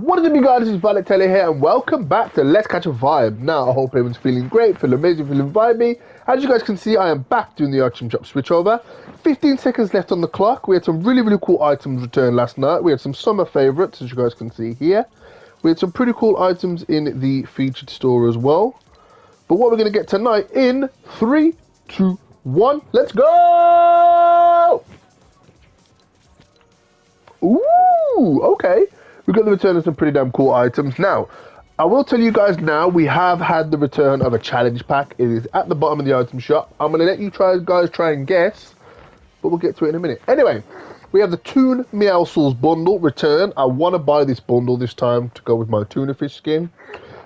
What is up, you guys? This is Balotelli here, and welcome back to Let's Catch a Vibe. Now, I hope everyone's feeling great, feeling amazing, feeling vibey. As you guys can see, I am back doing the item shop switchover. 15 seconds left on the clock. We had some really, really cool items return last night. We had some summer favorites, as you guys can see here. We had some pretty cool items in the featured store as well. But what we're going to get tonight in three, two, one, let's go! Ooh, okay. Got the return of some pretty damn cool items. Now, I will tell you guys now, we have had the return of a challenge pack. It is at the bottom of the item shop. I'm going to let you try, guys try and guess, but we'll get to it in a minute. Anyway, we have the Toon Meowscles bundle return. I want to buy this bundle this time to go with my tuna fish skin.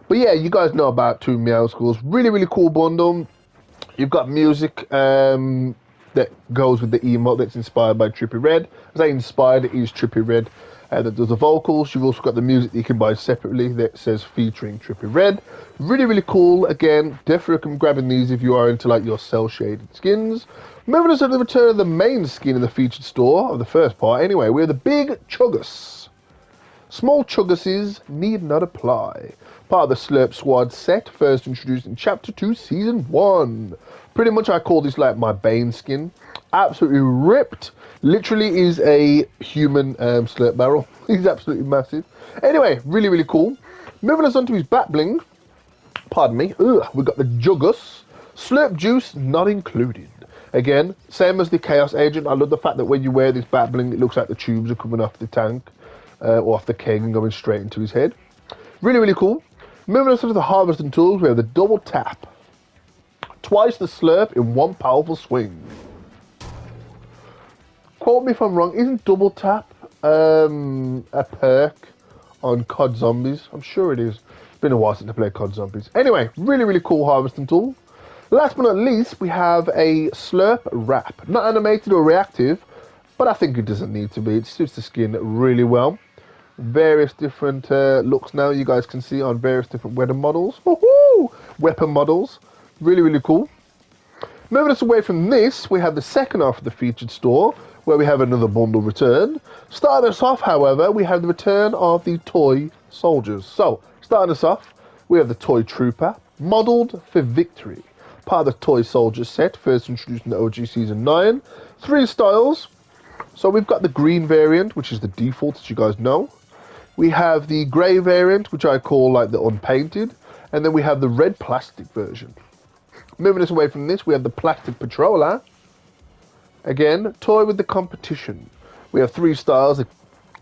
But yeah, you guys know about Toon Meowscles. Really, really cool bundle. You've got music um, that goes with the emote that's inspired by Trippie Redd. As I inspired, it is Trippie Redd uh, that does the vocals. You've also got the music that you can buy separately that says featuring Trippie Redd. Really, really cool. Again, definitely recommend grabbing these if you are into like your cell shaded skins. Moving on to the return of the main skin in the featured store of the first part. Anyway, we're the Big Chuggus. Small Chugguses need not apply. Part of the Slurp Squad set, first introduced in Chapter 2, Season 1. Pretty much I call this like my Bane skin. Absolutely ripped literally is a human um, slurp barrel. He's absolutely massive. Anyway, really, really cool. Moving us on to his bat bling. Pardon me. Ugh, we've got the Juggus. Slurp juice not included. Again, same as the Chaos Agent. I love the fact that when you wear this bat bling, it looks like the tubes are coming off the tank uh, or off the keg and going straight into his head. Really, really cool. Moving us on to the harvesting tools, we have the double tap. Twice the slurp in one powerful swing quote me if I'm wrong, isn't double tap um, a perk on COD Zombies? I'm sure it is. It's been a while since I played COD Zombies. Anyway, really, really cool harvesting tool. Last but not least, we have a Slurp Wrap. Not animated or reactive, but I think it doesn't need to be. It suits the skin really well. Various different uh, looks now you guys can see on various different weapon models. Weapon models. Really, really cool. Moving us away from this, we have the second half of the featured store, where we have another bundle return. Starting us off, however, we have the return of the toy soldiers. So, starting us off, we have the toy trooper, modelled for victory. Part of the toy soldier set, first introduced in the OG Season 9. Three styles. So we've got the green variant, which is the default, as you guys know. We have the grey variant, which I call like the unpainted. And then we have the red plastic version. Moving us away from this, we have the plastic patroller, Again, toy with the competition. We have three styles.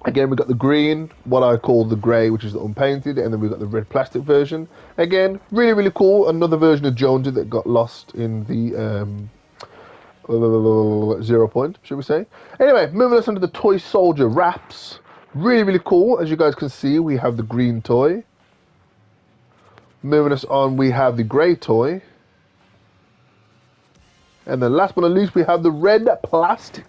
Again, we've got the green, what I call the grey, which is the unpainted, and then we've got the red plastic version. Again, really, really cool. Another version of Jonesy that got lost in the um, zero point, should we say. Anyway, moving us on to the Toy Soldier wraps. Really, really cool. As you guys can see, we have the green toy. Moving us on, we have the grey toy. And then last but not least, we have the red plastic.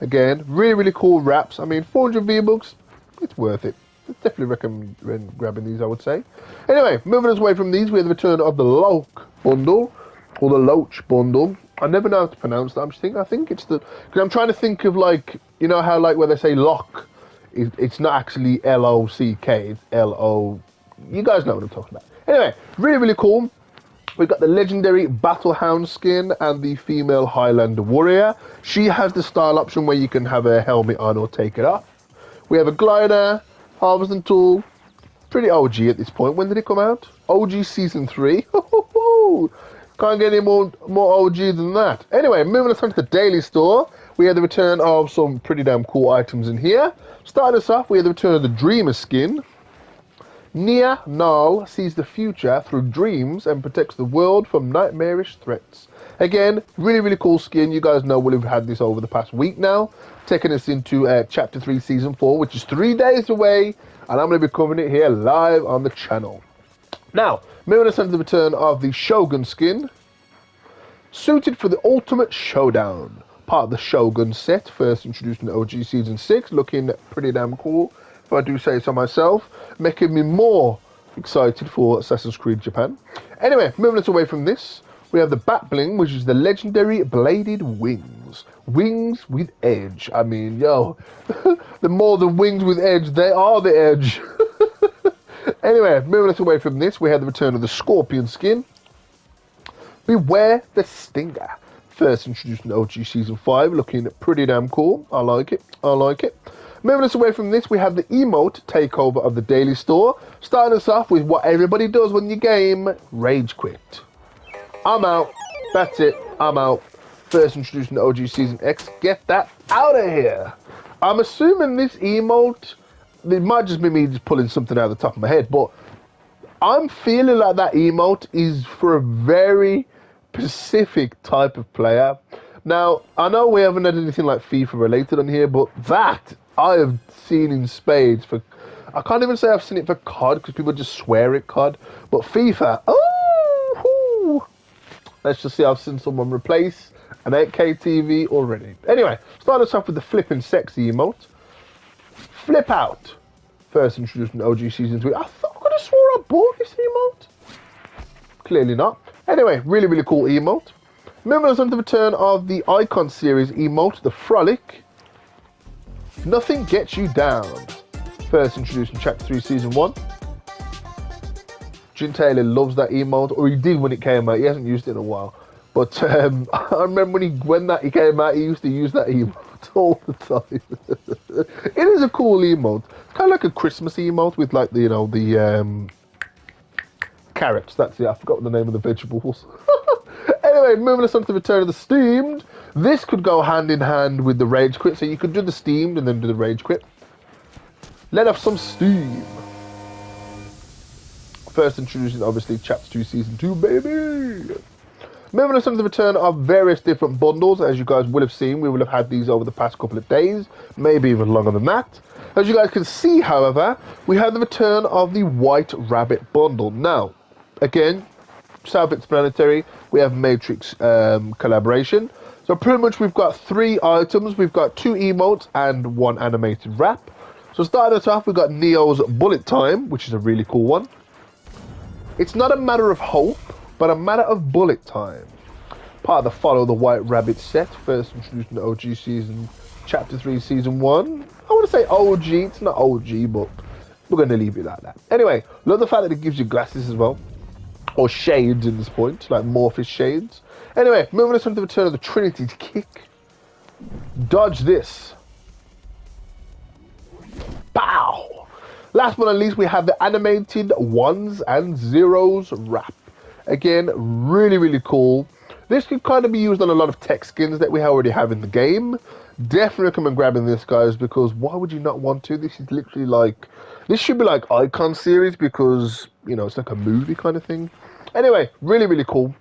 Again, really, really cool wraps. I mean, 400 V-Bucks, it's worth it. Definitely recommend grabbing these, I would say. Anyway, moving us away from these, we have the return of the Loach bundle, or the Loach bundle. I never know how to pronounce that. I'm just thinking, I think it's the, because I'm trying to think of like, you know how like where they say lock, it, it's not actually L-O-C-K, it's L-O, you guys know what I'm talking about. Anyway, really, really cool. We've got the legendary Battlehound skin and the female Highlander warrior. She has the style option where you can have her helmet on or take it off. We have a glider, harvesting tool, pretty OG at this point. When did it come out? OG season three. Can't get any more more OG than that. Anyway, moving us on to the daily store, we have the return of some pretty damn cool items in here. Starting us off, we have the return of the Dreamer skin. Nia now sees the future through dreams and protects the world from nightmarish threats. Again, really, really cool skin. You guys know we've had this over the past week now, taking us into uh, Chapter 3, Season 4, which is three days away, and I'm going to be covering it here live on the channel. Now, us on the return of the Shogun skin, suited for the ultimate showdown. Part of the Shogun set, first introduced in OG Season 6, looking pretty damn cool if I do say so myself, making me more excited for Assassin's Creed Japan. Anyway, moving us away from this, we have the Bat Bling, which is the legendary bladed wings. Wings with edge. I mean, yo, the more than wings with edge, they are the edge. anyway, moving us away from this, we have the return of the Scorpion skin. Beware the Stinger. First introduced in OG Season 5, looking pretty damn cool. I like it. I like it. Moving us away from this, we have the emote takeover of the daily store. Starting us off with what everybody does when you game Rage Quit. I'm out. That's it. I'm out. First introduced in OG Season X. Get that out of here. I'm assuming this emote, it might just be me just pulling something out of the top of my head, but I'm feeling like that emote is for a very specific type of player. Now, I know we haven't had anything like FIFA related on here, but that I have seen in spades for. I can't even say I've seen it for COD because people just swear at COD, but FIFA. Oh, let's just see. I've seen someone replace an 8K TV already. Anyway, start us off with the flipping sexy emote. Flip out. First introduced in OG Season 3. I thought I could have swore I bought this emote. Clearly not. Anyway, really, really cool emote. Moving on the return of the Icon series emote, the Frolic. Nothing gets you down. First introduced in Chapter 3, Season 1. Jim Taylor loves that emote, or he did when it came out. He hasn't used it in a while. But um, I remember when he when that he came out, he used to use that emote all the time. it is a cool emote, kind of like a Christmas emote with like the you know the um, carrots. That's it. I forgot the name of the vegetables. anyway, moving us on to the return of the steamed. This could go hand in hand with the rage quit, so you could do the steamed and then do the rage quit. Let off some steam. First introducing obviously chapter two, season two, baby. Moving on to the return of various different bundles. As you guys will have seen, we will have had these over the past couple of days, maybe even longer than that. As you guys can see, however, we have the return of the White Rabbit bundle. Now, again, self-explanatory, we have Matrix um, collaboration. So pretty much we've got three items. We've got two emotes and one animated wrap. So starting us off, we've got Neo's Bullet Time, which is a really cool one. It's not a matter of hope, but a matter of bullet time. Part of the Follow the White Rabbit set, first introduced in OG season, chapter 3, season 1. I want to say OG, it's not OG, but we're going to leave it like that. Anyway, love the fact that it gives you glasses as well, or shades in this point, like Morpheus shades. Anyway, moving us on to the return of the Trinity's kick. Dodge this. Bow! Last but not least, we have the animated ones and zeros wrap. Again, really, really cool. This could kind of be used on a lot of tech skins that we already have in the game. Definitely recommend grabbing this, guys, because why would you not want to? This is literally like, this should be like Icon series because, you know, it's like a movie kind of thing. Anyway, really, really cool.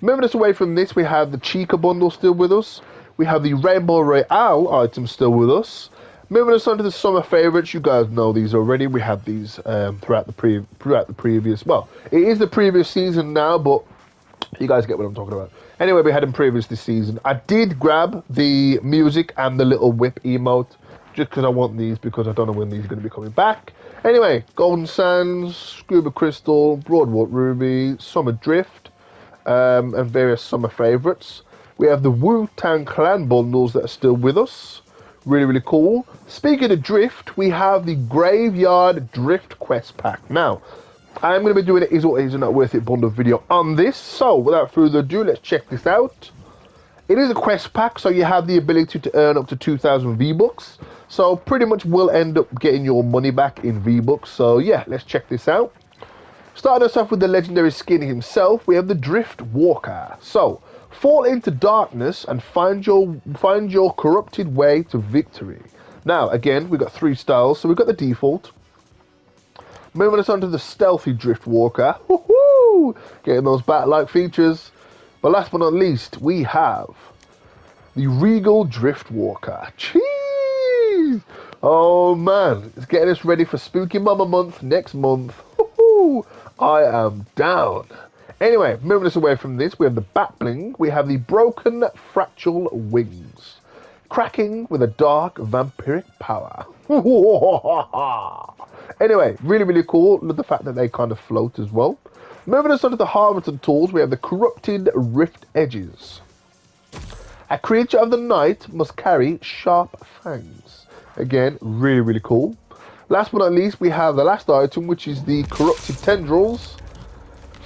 Moving us away from this, we have the Chica bundle still with us. We have the Rainbow Royale item still with us. Moving us on to the summer favorites, you guys know these already. We have these um, throughout the pre throughout the previous. Well, it is the previous season now, but you guys get what I'm talking about. Anyway, we had them previous this season. I did grab the music and the little whip emote just because I want these because I don't know when these are going to be coming back. Anyway, Golden Sands, Scuba Crystal, Broadwater Ruby, Summer Drift, um, and various summer favorites. We have the Wu Tang Clan bundles that are still with us. Really, really cool. Speaking of drift, we have the Graveyard Drift Quest Pack. Now, I'm going to be doing an is or is not worth it bundle video on this. So, without further ado, let's check this out. It is a quest pack, so you have the ability to earn up to 2,000 V-Bucks. So, pretty much will end up getting your money back in V-Bucks. So, yeah, let's check this out. Starting us off with the legendary skin himself, we have the Drift Walker. So, Fall into darkness and find your find your corrupted way to victory. Now, again, we've got three styles. So we've got the default. Moving us on to the stealthy drift walker. Woohoo! Getting those bat-like features. But last but not least, we have the regal drift walker. Cheese! Oh man, it's getting us ready for Spooky Mama month next month. Woohoo! I am down. Anyway, moving us away from this, we have the bat bling. We have the broken fractal wings. Cracking with a dark vampiric power. anyway, really, really cool. The fact that they kind of float as well. Moving us on to the Harvesting tools, we have the corrupted rift edges. A creature of the night must carry sharp fangs. Again, really, really cool. Last but not least, we have the last item, which is the Corrupted Tendrils.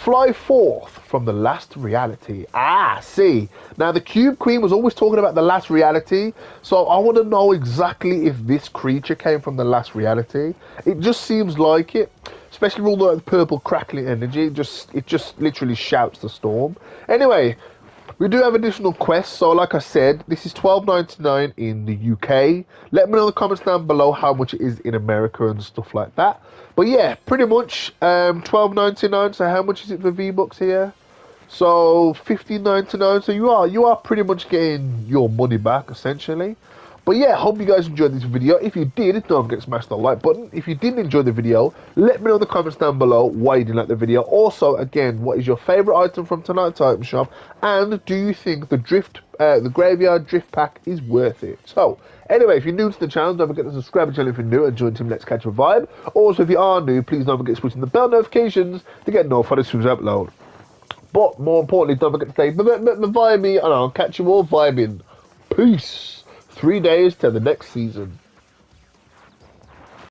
Fly forth from the last reality. Ah, see. Now, the Cube Queen was always talking about the last reality, so I want to know exactly if this creature came from the last reality. It just seems like it, especially with all the purple crackling energy. It just, it just literally shouts the storm. Anyway, we do have additional quests, so like I said, this is twelve ninety nine in the UK. Let me know in the comments down below how much it is in America and stuff like that. But yeah, pretty much um, twelve ninety nine. So how much is it for V Bucks here? So fifteen ninety nine. So you are you are pretty much getting your money back essentially. But yeah, hope you guys enjoyed this video. If you did, don't forget to smash the like button. If you didn't enjoy the video, let me know in the comments down below why you didn't like the video. Also, again, what is your favourite item from tonight's item shop? And do you think the drift, uh, the graveyard drift pack is worth it? So, anyway, if you're new to the channel, don't forget to subscribe to the channel if you're new and join Team Let's Catch a Vibe. Also, if you are new, please don't forget to switch on the bell notifications to get notified as soon as I upload. But more importantly, don't forget to stay me, and I'll catch you all vibing. Peace three days to the next season.